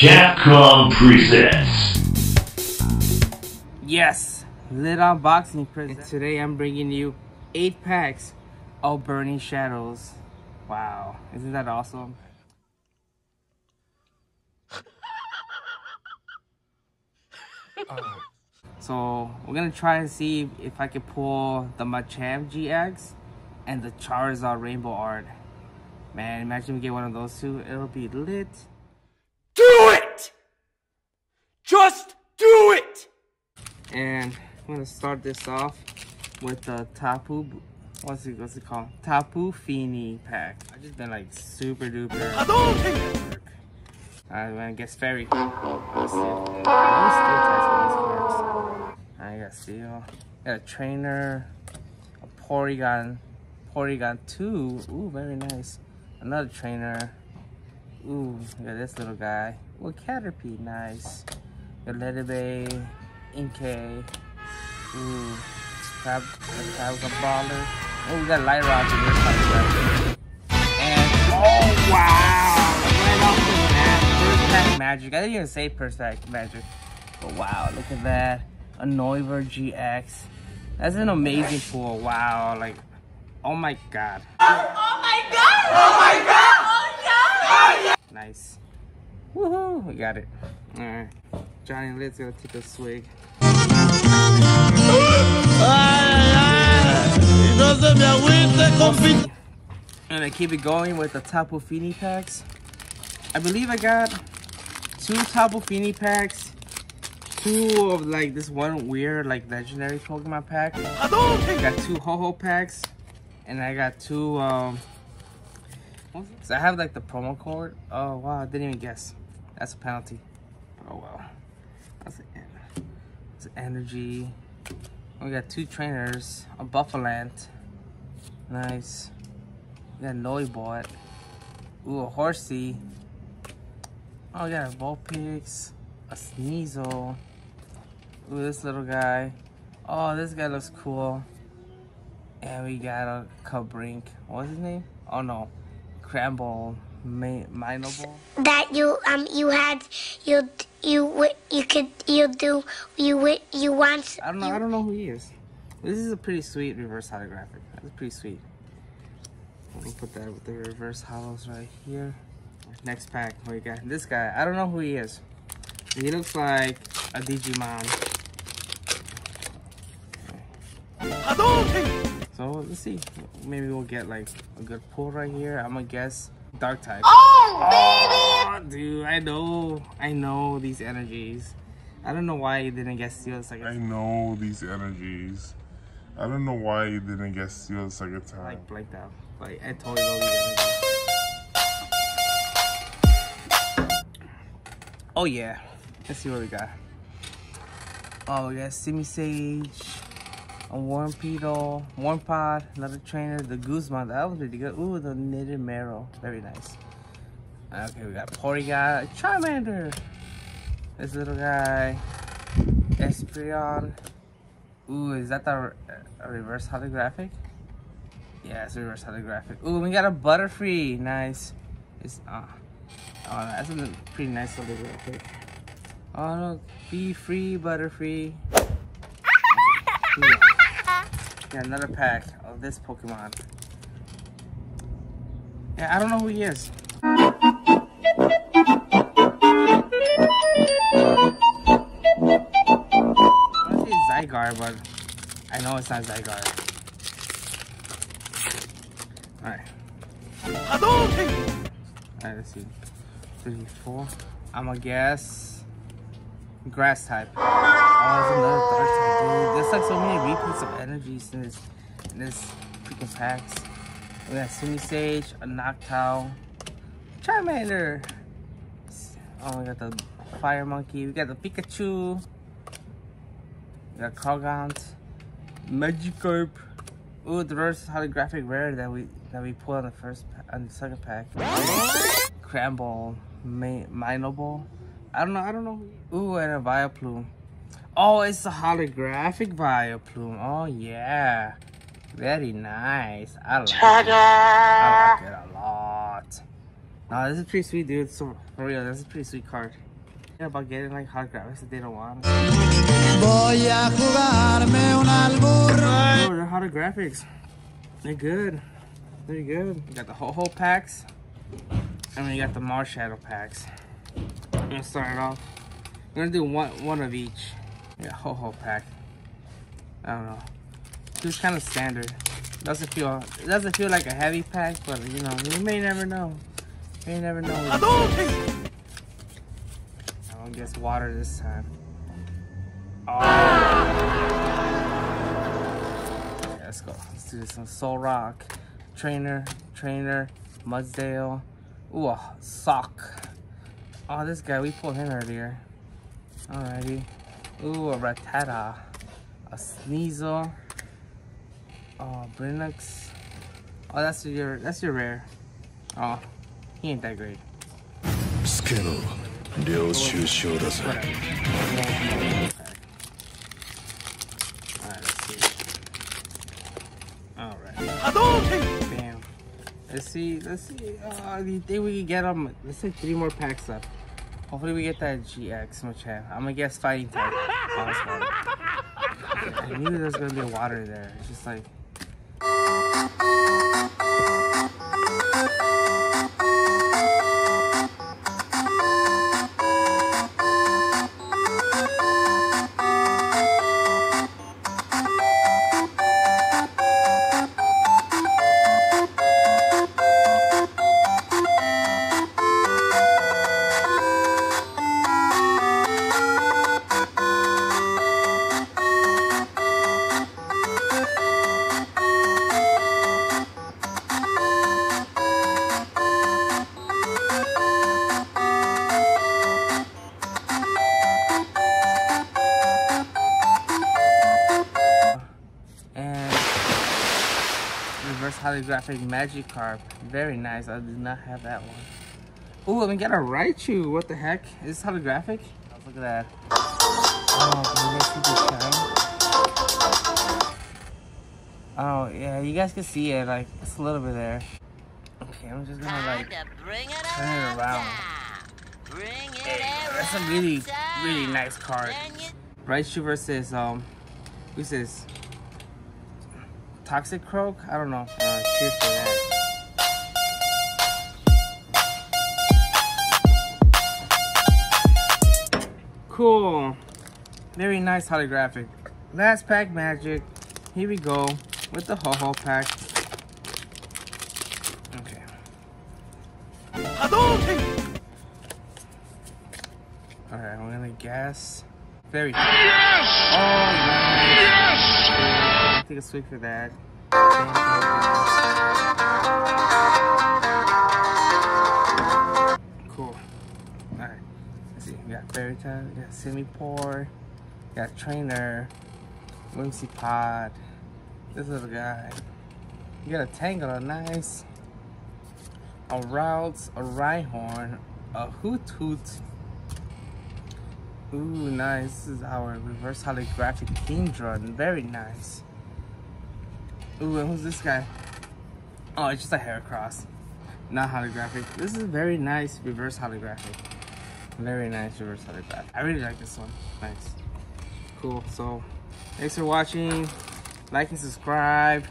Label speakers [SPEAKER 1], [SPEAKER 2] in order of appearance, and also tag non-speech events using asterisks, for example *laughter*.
[SPEAKER 1] Capcom presents.
[SPEAKER 2] Yes, Lit Unboxing present. Today I'm bringing you 8 packs of Burning Shadows. Wow, isn't that awesome? *laughs* So we're gonna try and see if I can pull the Machamp GX and the Charizard Rainbow Art. Man, imagine we get one of those two. It'll be lit.
[SPEAKER 3] Do it! Just do it!
[SPEAKER 2] And I'm gonna start this off with the Tapu, what's it, what's it called? Tapu Fini pack. I just been like super duper.
[SPEAKER 3] Hadouken!
[SPEAKER 2] Alright, man, guess fairy. Let's see. No steel types for these cards. I got steel. Got a trainer, a Porygon, Porygon 2. Ooh, very nice. Another trainer. Ooh, got this little guy. Ooh, Caterpie, nice. Got Letterby, Inkay. Ooh, Crab, Crabrawler. Oh, we got Light Rock in this type And, oh, wow! Right off the bat, first pack magic. I didn't even say first pack magic. But wow, look at that. A Noivern GX. That's an amazing pool. Wow, like, oh, oh, oh my god. Oh my god! Oh my god! Oh god. Nice. Woohoo! We got it. Alright. Johnny Lid's gonna take a swig. And I keep it going with the Tapu Fini packs. I believe I got two Tapu Fini packs, two of like this one weird like legendary Pokemon pack.
[SPEAKER 3] I
[SPEAKER 2] got two Ho-Oh packs, and I got two, um, I have like the promo code. Oh wow, I didn't even guess. That's a penalty. Oh wow. That's an, that's an energy. We got two trainers, a Bouffalant. Nice. We got Noibat. Ooh, a Horsea. Oh, we got a Vulpix, a Sneasel. Ooh, this little guy. Oh, this guy looks cool. And we got a Carbink. What's his name? Oh no. Cramble. Mineable.
[SPEAKER 4] that you um you had you you you could you do you you want
[SPEAKER 2] I don't know. I don't know who he is. This is a pretty sweet reverse holographic. That's pretty sweet. We'll put that with the reverse hollows right here. Next pack, we got this guy. I don't know who he is. He looks like a Digimon. So let's see. Maybe we'll get like a good pull right here. I'm gonna guess dark type.
[SPEAKER 4] oh
[SPEAKER 2] Oh, dude, I know, I know these energies. I don't know why you didn't get sealed the second
[SPEAKER 5] I know these energies. I don't know why you didn't get sealed the second time.
[SPEAKER 2] Like blanked out. Like I totally know these energies. Oh yeah, let's see what we got. Oh, we got Simisage, a Warm Beetle, Warm Pod, another trainer, the Guzman. That was really good. Ooh, the Knitted Marrow, very nice. Okay, we got Porygon, Charmander. This little guy, Espeon. Ooh, is that the a reverse holographic? Yeah, it's reverse holographic. Ooh, we got a Butterfree. Nice. It's uh, oh, that's a pretty nice holographic. Oh no, be free, Butterfree. yeah, another pack of this Pokemon. Yeah, I don't know who he is. But I know it's not Zygarde. Alright, alright, let's see. Three, four. I'm gonna guess grass type. Oh, it's another dark type, dude. There's like so many repeats of energies in this in this freaking packs. We got Simisage, a Noctowl, Charmander. Oh, we got the Fire Monkey. We got the Pikachu. Got Cargant, Magikarp. Ooh, the reverse holographic rare that we that we pulled on the first on the second pack. Cramble, Mineable. I don't know. I don't know. Ooh, and a Vileplume. Oh, it's a holographic Vileplume. Oh yeah, very nice. I like it. I like it a lot. No, this is pretty sweet, dude. So for real, this is a pretty sweet card. About getting like hard graphics that they don't want.
[SPEAKER 6] Voy a jugarme un albur.
[SPEAKER 2] Oh, they're harder graphics. They're good. They're good. You got the Ho-Oh packs, and then you got the Marshadow packs. I'm gonna start it off. We're gonna do one one of each. Yeah, Ho-Oh pack. I don't know. It's kind of standard. Doesn't feel it doesn't feel like a heavy pack, but you know you may never know. You may never know. I water this time. Oh. Okay, let's go. Let's do some Soul Rock, Trainer, Trainer, Mudsdale. Ooh, sock. Oh, this guy, we pulled him earlier. Alrighty. Ooh, a Rattata. A Sneasel. Oh, Brinox. Oh, that's your that's your rare. Oh, he ain't that great.
[SPEAKER 7] 助の領収書だぜ
[SPEAKER 2] Whatever. Alright, let's see. Alright.
[SPEAKER 3] Hadouken!
[SPEAKER 2] Bam. Let's see. Let's see. Uh, do you think we can get them? Let's take three more packs left. Hopefully we get that GX Machamp. I'm gonna guess fighting type. *laughs* Oh, that's fine. I knew there was gonna be water there. It's just like. holographic Magikarp. Very nice. I did not have that one. Oh, let me get a Raichu. What the heck? Is this holographic? Oh, look at that. Oh, can you guys see the shine? Oh, yeah, you guys can see it. Like, it's a little bit there. Okay, I'm just gonna, like,
[SPEAKER 8] to bring it
[SPEAKER 2] turn it around.
[SPEAKER 8] Bring it
[SPEAKER 2] That's a really, really nice card. Raichu versus, um, who's this? Toxicroak? I don't know. Uh, cheers for that. Cool. Very nice holographic. Last pack magic. Here we go with the Ho-Oh pack. Okay. Alright, I'm gonna guess. Very. Yes! Oh, nice. Yes! Take a swig for that. Cool. Alright. Let's see. We got Fairy Fairytale, we got Simipour, we got Trainer, Whimsy Pod, this little guy. You got a Tangela, nice. A Routes, a Rhyhorn, a Hoot Hoot, Ooh, nice. This is our reverse holographic Kingdra. Very nice. Ooh, and who's this guy? Oh, it's just a Heracross. Not holographic. This is very nice reverse holographic. Very nice reverse holographic. I really like this one. Nice. Cool. So, thanks for watching. Like and subscribe.